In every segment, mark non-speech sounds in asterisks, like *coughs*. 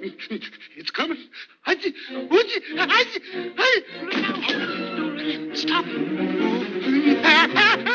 It's coming. Hachi, Uchi, Hachi, Hachi. Stop. *laughs*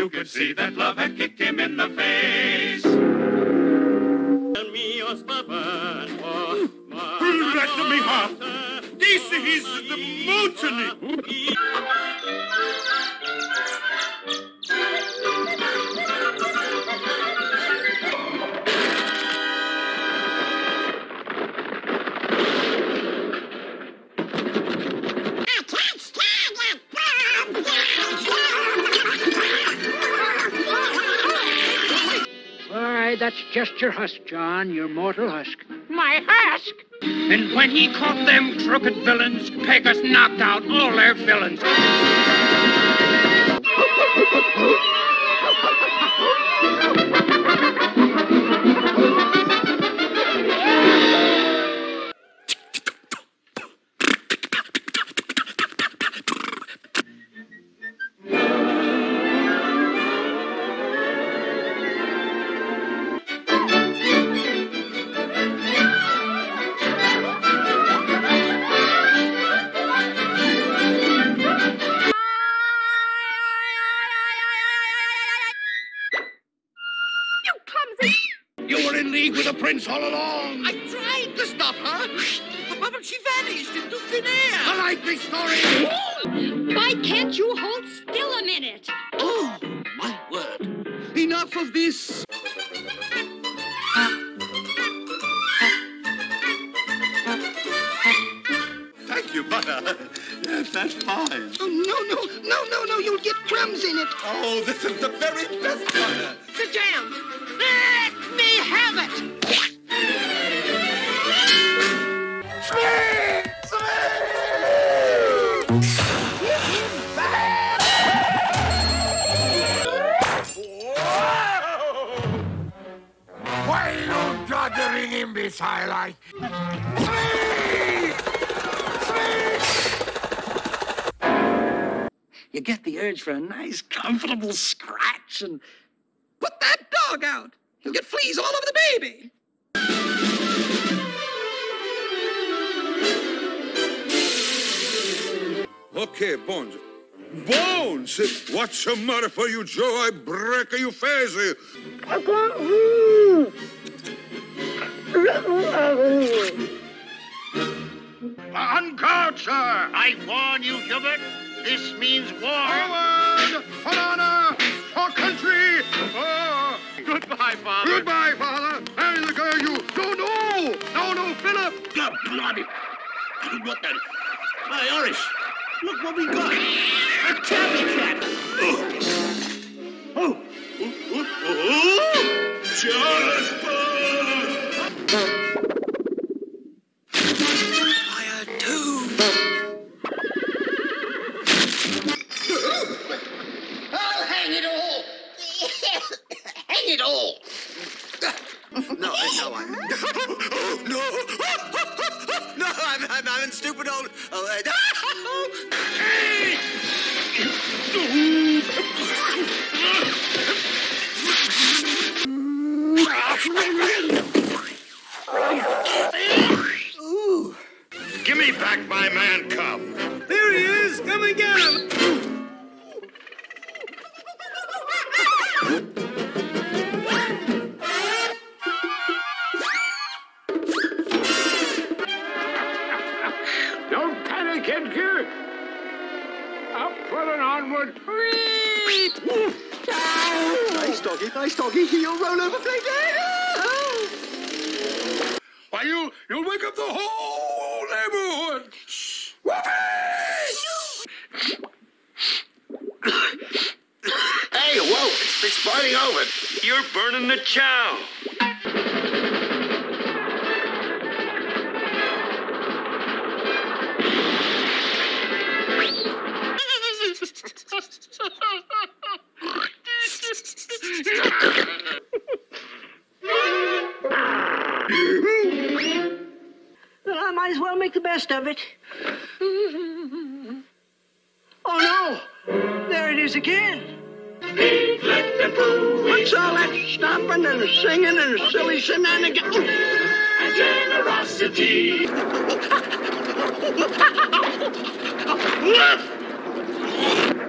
You could see that love had kicked him in the face. Let me off! This is the mutiny! That's just your husk, John, your mortal husk. My husk? And when he caught them crooked villains, Pegasus knocked out all their villains. League with the prince all along! I tried to stop her, but she vanished into thin air. I like this story! *gasps* Why can't you hold still a minute? Oh, my word. Enough of this. Thank you, butter. Yes, that's fine. Oh, no, no, no, no, no. You'll get crumbs in it. Oh, this is the very best butter. The jam. Let me have it. Doddering imbecile I... You get the urge for a nice, comfortable scratch and Put that dog out. He'll get fleas all over the baby. Okay, Bones. Bones! What's the matter for you, Joe? I break you face. On guard, sir! I warn you, Hubert. This means war. Forward! For honor! For country! Oh. Goodbye, Father. Goodbye, father! Marry the girl you No, no! No, no, Philip! God, bloody. What the? Hey, Horace, look what we got. A tabby cat. Oh. Oh. Oh. Oh. oh. Jasper! Fire it all! No, no, I. Oh, *laughs* no! No, I'm, I'm, I'm in stupid old. Oh, *laughs* uh, hey! Give Nice doggy, nice doggy. You'll roll over plate. Why, you, you'll wake up the whole neighborhood. *coughs* Hey, whoa! It's, it's boiling over. You're burning the chow. Best of it. Oh no! There it is again. What's all that stomping and singing and silly shenanigans? Going *laughs*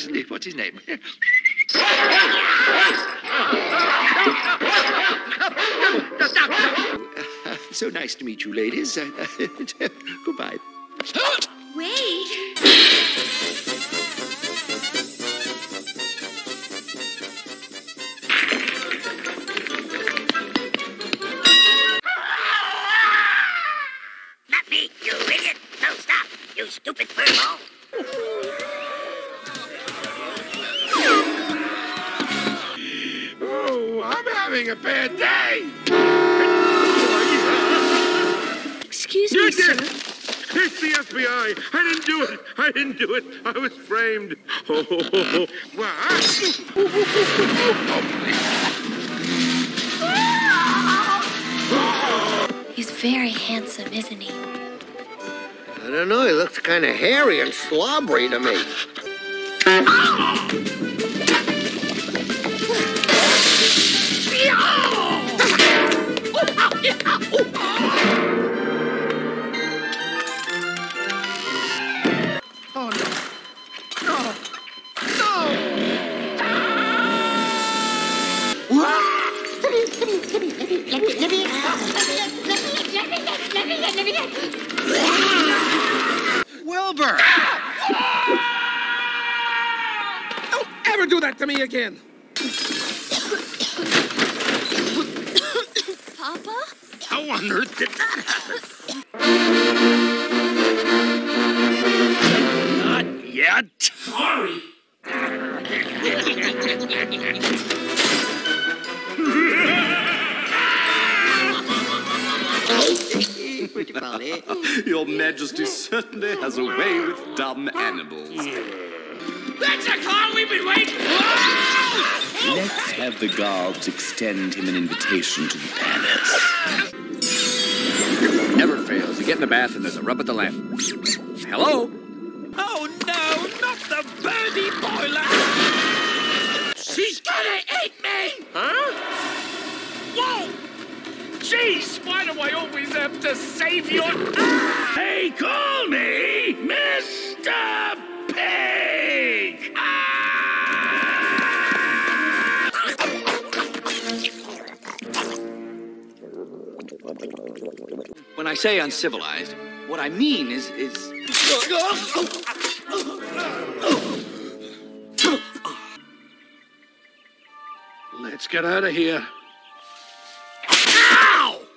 isn't he? What's his name? *laughs* *laughs* so nice to meet you, ladies. *laughs* Goodbye. Do it. I was framed. *laughs* Oh, what? *laughs* He's very handsome, isn't he? I don't know, he looks kind of hairy and slobbery to me. *laughs* to me again. Papa? How on earth did that happen? Not yet. Sorry. Your Majesty certainly has a way with dumb animals. That's the car we've been waiting for! Let's have the guards extend him an invitation to the palace. Never fails. You get in the bath and there's a rub at the lamp. Hello? Oh no, not the birdie boiler! She's gonna eat me! Huh? Whoa! Jeez, why do I always have to save your... Ah! Hey, call me Mr. Pig! I say uncivilized, what I mean is is Let's get out of here.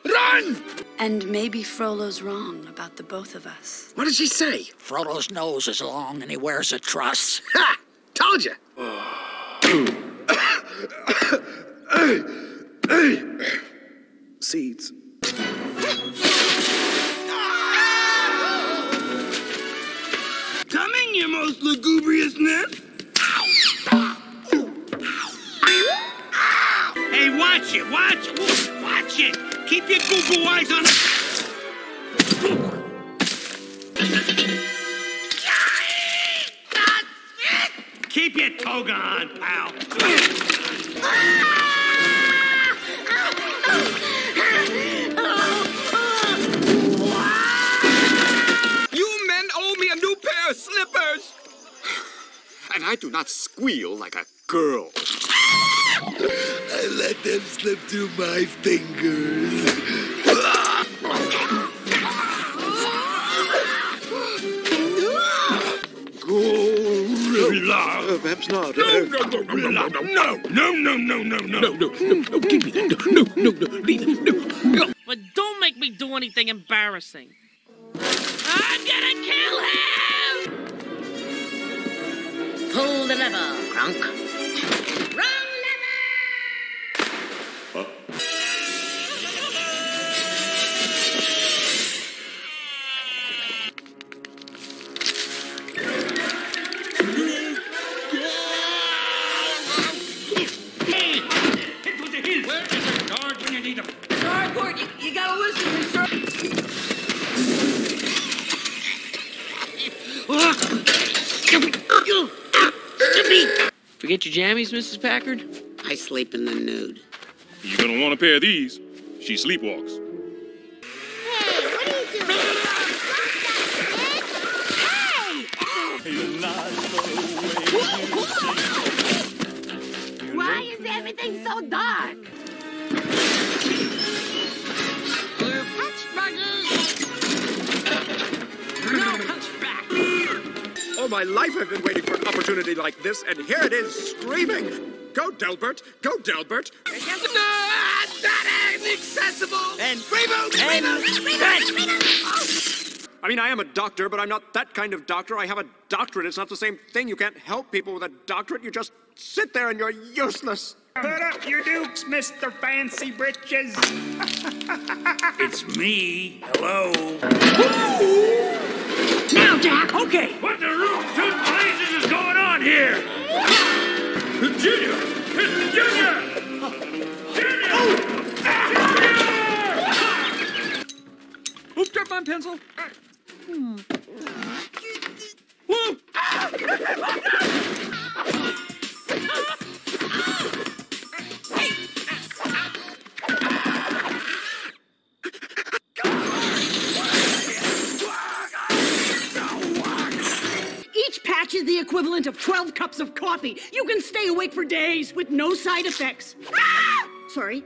Run! And maybe Frollo's wrong about the both of us. What did she say? Frollo's nose is long and he wears a truss. Ha! Told you. Oh. Seeds. Keep your toga on, pal. You men owe me a new pair of slippers! And I do not squeal like a girl. I let them slip through my fingers. Gorilla. Oh, perhaps not. No, no, no, no, no, no, no, no, no, no, no, no, no, no, give me that. No, no, no, leave it. No, no. But don't make me do anything embarrassing. I'm gonna kill him! Pull the lever, Kronk. Forget your jammies, Mrs. Packard? I sleep in the nude. You're gonna want a pair of these. She sleepwalks. Hey, what are you doing? Hey! Why is everything so dark? My life I've been waiting for an opportunity like this, and here it is, screaming! Go, Delbert! Go, Delbert! No, that ain't accessible! And reboot, I mean, I am a doctor, but I'm not that kind of doctor. I have a doctorate. It's not the same thing. You can't help people with a doctorate. You just sit there and you're useless. Put up your dukes, Mr. Fancy Britches. *laughs* it's me. Hello. Now, Jack. Okay. What the root two blazes is going on here? Junior! Mr. Junior! Junior! Oops, dropped my pencil. Hmm. Whoa! Is the equivalent of 12 cups of coffee. You can stay awake for days with no side effects. Ah! Sorry.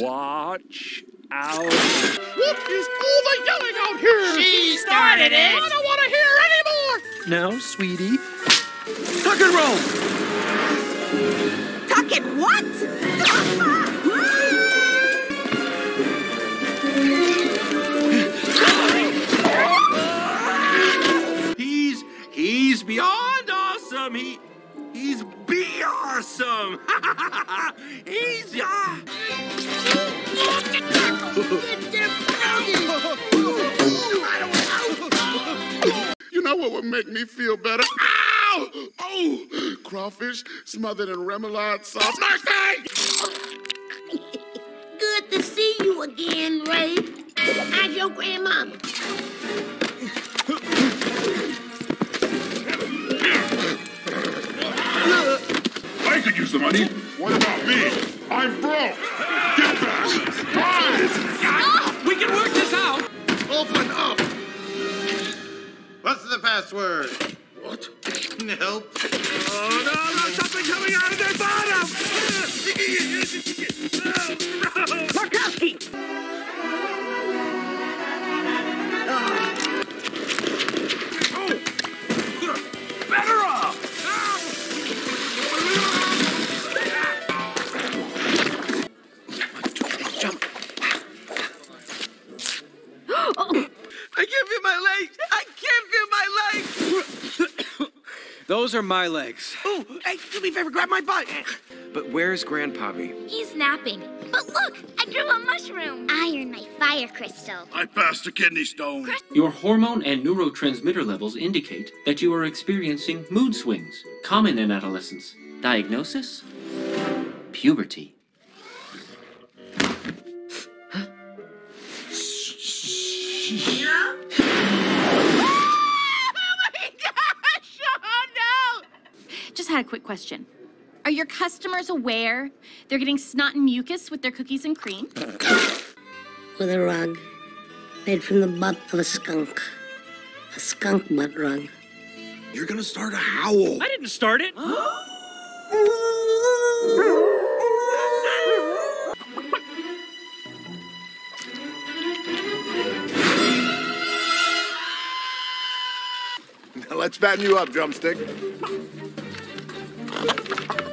Watch out. What is all the yelling out here? She started it! I don't want to hear anymore! Now, sweetie. Tuck and roll! Crawfish smothered in remoulade sauce. Mercy! Good to see you again, Those are my legs. Oh, hey, do me a favor, grab my butt. But where's Grandpappy? He's napping. But look, I grew a mushroom. I earned my fire crystal. I passed a kidney stone. Your hormone and neurotransmitter levels indicate that you are experiencing mood swings, common in adolescence. Diagnosis? Puberty. Just had a quick question. Are your customers aware they're getting snot and mucus with their cookies and cream? *coughs* With a rug made from the butt of a skunk. A skunk butt rug. You're gonna start a howl. I didn't start it. *gasps* Let's fatten you up, drumstick. *laughs* Thank you.